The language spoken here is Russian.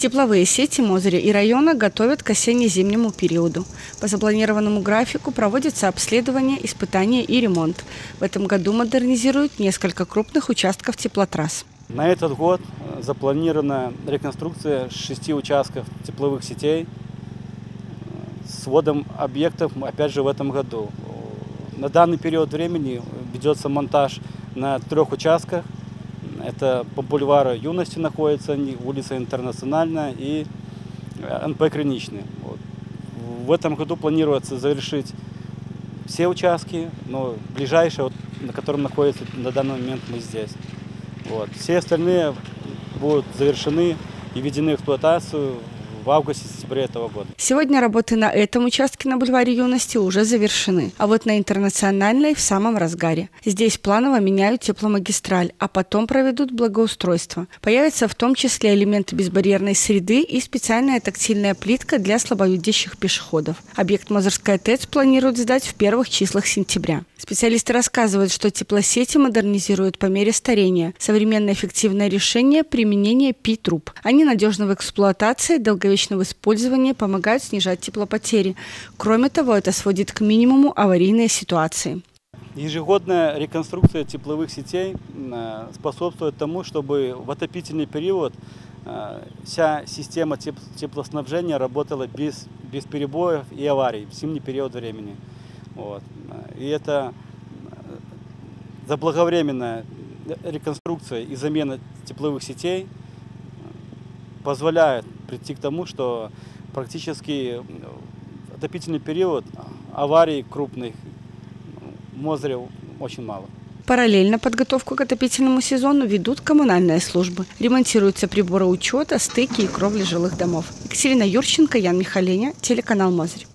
Тепловые сети Мозыря и района готовят к осенне-зимнему периоду. По запланированному графику проводятся обследования, испытания и ремонт. В этом году модернизируют несколько крупных участков теплотрасс. На этот год э, запланирована реконструкция шести участков тепловых сетей э, с вводом объектов, опять же, в этом году. На данный период времени ведется монтаж на трех участках – это по бульвару Юности находится, улица Интернациональная и э, НП Криничный. Вот. В этом году планируется завершить все участки, но ближайшие, вот, на котором находится на данный момент мы здесь. Вот. Все остальные будут завершены и введены в эксплуатацию в августе-сентябре этого года. Сегодня работы на этом участке на бульваре Юности уже завершены, а вот на Интернациональной в самом разгаре. Здесь планово меняют тепломагистраль, а потом проведут благоустройство. Появятся в том числе элементы безбарьерной среды и специальная тактильная плитка для слабовидящих пешеходов. Объект Мозырская ТЭЦ планируют сдать в первых числах сентября. Специалисты рассказывают, что теплосети модернизируют по мере старения. Современное эффективное решение – применение пи-труб. Они надежны в эксплуатации, долговечного использования, помогают снижать теплопотери. Кроме того, это сводит к минимуму аварийные ситуации. Ежегодная реконструкция тепловых сетей э, способствует тому, чтобы в отопительный период э, вся система теплоснабжения работала без, без перебоев и аварий в зимний период времени. Вот. И это э, заблаговременная реконструкция и замена тепловых сетей позволяет прийти к тому, что практически отопительный период аварий крупных в Мозыре очень мало. Параллельно подготовку к отопительному сезону ведут коммунальные службы. Ремонтируются приборы учета, стыки и кровли жилых домов. Екатерина Юрченко, Ян Михаленя, телеканал Мозырь.